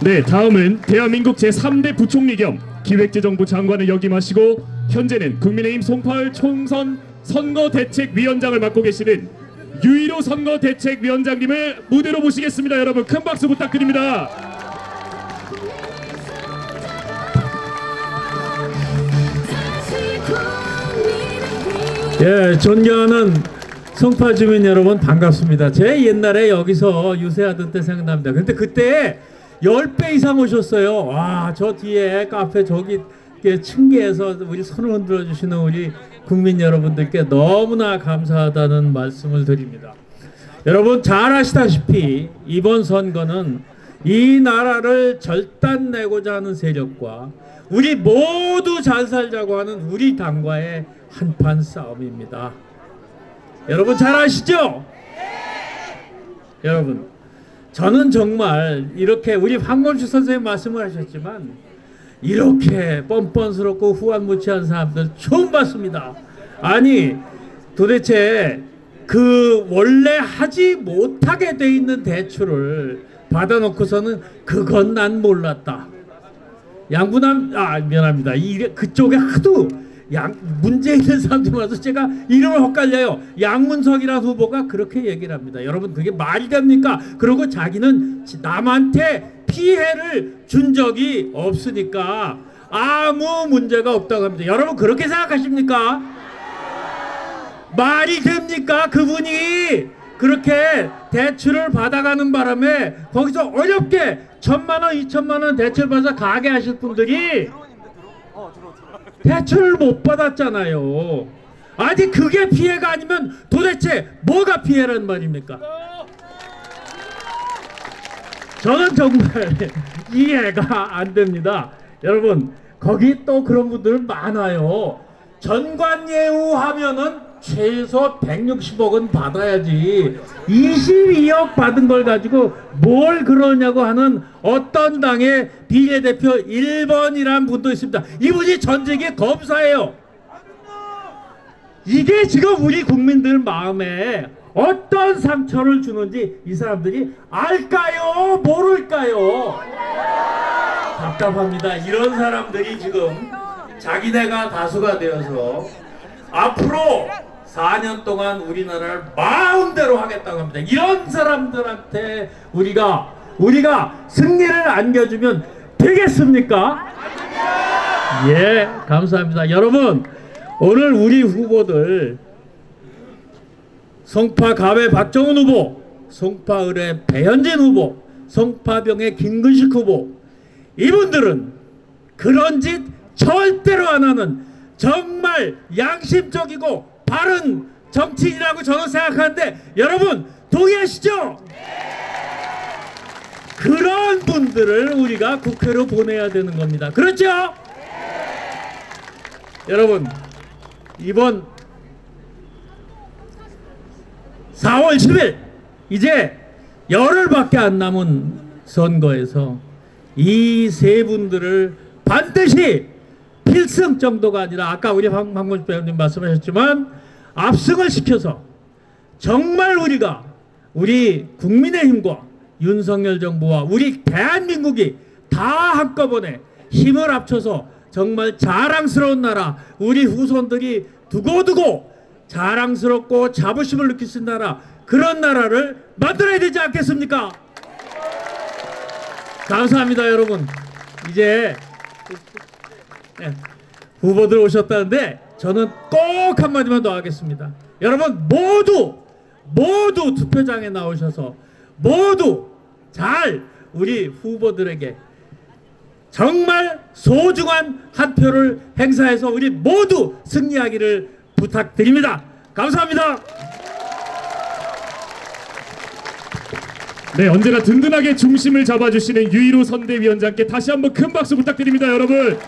네, 다음은 대한민국 제3대 부총리 겸 기획재정부 장관을 역임하시고 현재는 국민의힘 송파을 총선 선거대책위원장을 맡고 계시는 유일호 선거대책위원장님을 무대로 모시겠습니다. 여러분 큰 박수 부탁드립니다. 예, 존경하는 성파 주민 여러분 반갑습니다. 제 옛날에 여기서 유세하던 때 생각납니다. 근데 그때 10배 이상 오셨어요. 와, 저 뒤에 카페 저기 층계에서 우리 손을 흔들어 주시는 우리 국민 여러분들께 너무나 감사하다는 말씀을 드립니다. 여러분 잘 아시다시피 이번 선거는 이 나라를 절단내고자 하는 세력과 우리 모두 잘 살자고 하는 우리 당과의 한판 싸움입니다. 여러분 잘 아시죠? 여러분 저는 정말 이렇게 우리 황건수 선생님 말씀을 하셨지만 이렇게 뻔뻔스럽고 후한무치한 사람들 처음 봤습니다. 아니 도대체 그 원래 하지 못하게 돼 있는 대출을 받아놓고서는 그건 난 몰랐다. 양분함 아 미안합니다. 이 그쪽에 하도 양 문제 있는 사람들 와서 제가 이름을 헛갈려요. 양문석이라는 후보가 그렇게 얘기를 합니다. 여러분 그게 말이 됩니까? 그리고 자기는 남한테 피해를 준 적이 없으니까 아무 문제가 없다고 합니다. 여러분 그렇게 생각하십니까? 말이 됩니까? 그분이 그렇게 대출을 받아가는 바람에 거기서 어렵게 천만 원, 이천만 원 대출 받아 가게 하실 분들이 대출을 못 받았잖아요. 아니 그게 피해가 아니면 도대체 뭐가 피해란 말입니까? 저는 정말 이해가 안 됩니다. 여러분 거기 또 그런 분들 많아요. 전관예우 하면은 최소 160억은 받아야지 22억 받은 걸 가지고 뭘 그러냐고 하는 어떤 당의 비례대표 1번이란 분도 있습니다. 이분이 전직의 검사예요. 이게 지금 우리 국민들 마음에 어떤 상처를 주는지 이 사람들이 알까요? 모를까요? 답답합니다. 이런 사람들이 지금 자기네가 다수가 되어서 앞으로 4년 동안 우리나라를 마음대로 하겠다고 합니다. 이런 사람들한테 우리가 우리가 승리를 안겨주면 되겠습니까? 예, 감사합니다. 여러분, 오늘 우리 후보들 송파 가외 박정훈 후보, 송파을의 배현진 후보, 송파병의 김근식 후보 이분들은 그런 짓 절대로 안 하는 정말 양심적이고 바른 정치인이라고 저는 생각하는데 여러분 동의하시죠? 그런 분들을 우리가 국회로 보내야 되는 겁니다. 그렇죠? 여러분 이번 4월 10일 이제 열흘밖에 안 남은 선거에서 이 세 분들을 반드시 필승 정도가 아니라 아까 우리 황건수 배우님 말씀하셨지만 압승을 시켜서 정말 우리가 우리 국민의힘과 윤석열 정부와 우리 대한민국이 다 한꺼번에 힘을 합쳐서 정말 자랑스러운 나라 우리 후손들이 두고두고 자랑스럽고 자부심을 느낄 수 있는 나라 그런 나라를 만들어야 되지 않겠습니까? 감사합니다 여러분 이제 네, 후보들 오셨다는데 저는 꼭 한마디만 더 하겠습니다 여러분 모두 모두 투표장에 나오셔서 모두 잘 우리 후보들에게 정말 소중한 한 표를 행사해서 우리 모두 승리하기를 부탁드립니다. 감사합니다. 네, 언제나 든든하게 중심을 잡아주시는 유일호 선대위원장께 다시 한번 큰 박수 부탁드립니다, 여러분.